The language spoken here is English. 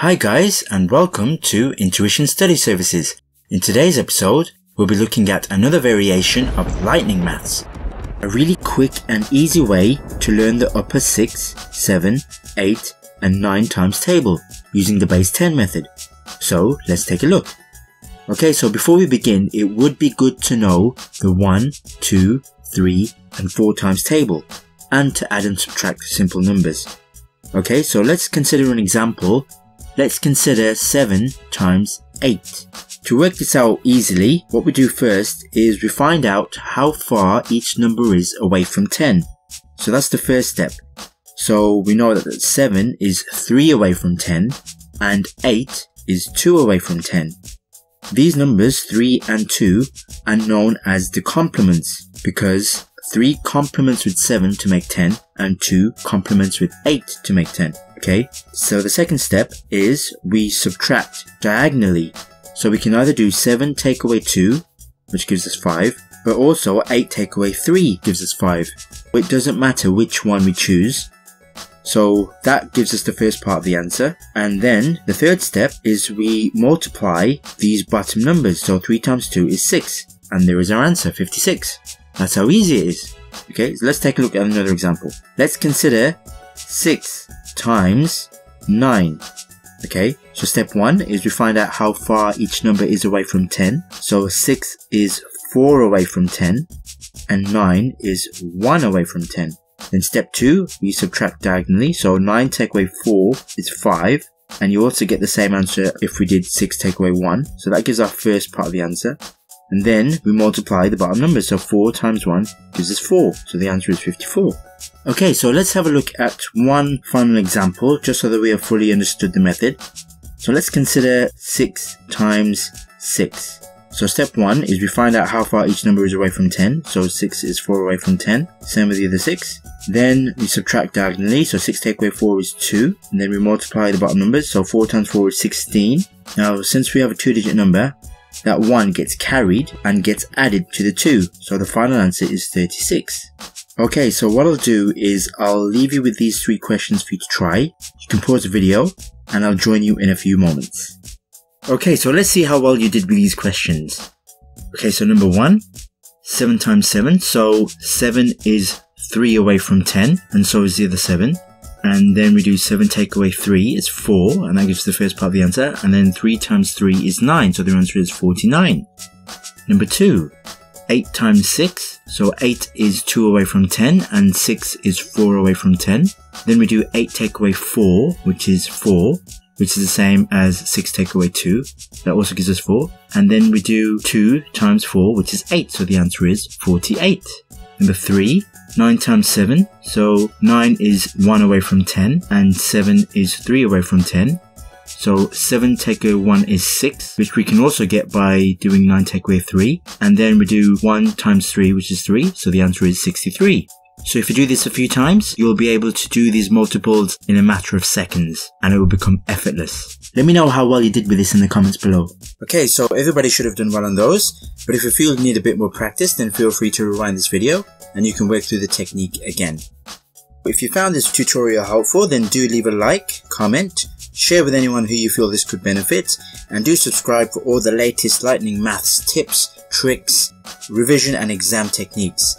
Hi guys and welcome to Intuition Study Services. In today's episode, we'll be looking at another variation of lightning maths. A really quick and easy way to learn the upper 6, 7, 8 and 9 times table using the base 10 method. So let's take a look. Okay, so before we begin, it would be good to know the 1, 2, 3 and 4 times table and to add and subtract simple numbers. Okay, so let's consider an example Let's consider 7 times 8. To work this out easily, what we do first is we find out how far each number is away from 10. So that's the first step. So we know that 7 is 3 away from 10 and 8 is 2 away from 10. These numbers 3 and 2 are known as the complements because 3 complements with 7 to make 10 and 2 complements with 8 to make 10. Okay, so the second step is we subtract diagonally. So we can either do 7 take away 2, which gives us 5, but also 8 take away 3 gives us 5. It doesn't matter which one we choose. So that gives us the first part of the answer. And then the third step is we multiply these bottom numbers. So 3 times 2 is 6. And there is our answer, 56. That's how easy it is. Okay, so let's take a look at another example. Let's consider 6 times 9. Okay, so step 1 is we find out how far each number is away from 10. So 6 is 4 away from 10 and 9 is 1 away from 10. Then step 2, we subtract diagonally. So 9 take away 4 is 5 and you also get the same answer if we did 6 take away 1. So that gives our first part of the answer. And then we multiply the bottom numbers. So 4 times 1 gives us 4. So the answer is 54. Okay, so let's have a look at one final example just so that we have fully understood the method. So let's consider 6 times 6. So step 1 is we find out how far each number is away from 10. So 6 is 4 away from 10. Same with the other 6. Then we subtract diagonally. So 6 take away 4 is 2. And then we multiply the bottom numbers. So 4 times 4 is 16. Now since we have a 2 digit number, that 1 gets carried and gets added to the 2. So the final answer is 36. Okay, so what I'll do is I'll leave you with these three questions for you to try. You can pause the video and I'll join you in a few moments. Okay, so let's see how well you did with these questions. Okay, so number one, 7 times 7. So 7 is 3 away from 10 and so is the other 7 and then we do 7 take away 3 is 4 and that gives the first part of the answer and then 3 times 3 is 9 so the answer is 49. Number 2 8 times 6 so 8 is 2 away from 10 and 6 is 4 away from 10. Then we do 8 take away 4 which is 4 which is the same as 6 take away 2 that also gives us 4 and then we do 2 times 4 which is 8 so the answer is 48. Number 3 9 times 7. So 9 is 1 away from 10 and 7 is 3 away from 10. So 7 take away 1 is 6, which we can also get by doing 9 take away 3. And then we do 1 times 3, which is 3. So the answer is 63. So if you do this a few times, you'll be able to do these multiples in a matter of seconds and it will become effortless. Let me know how well you did with this in the comments below. Okay, so everybody should have done well on those, but if you feel you need a bit more practice, then feel free to rewind this video and you can work through the technique again. If you found this tutorial helpful, then do leave a like, comment, share with anyone who you feel this could benefit, and do subscribe for all the latest lightning maths tips, tricks, revision and exam techniques.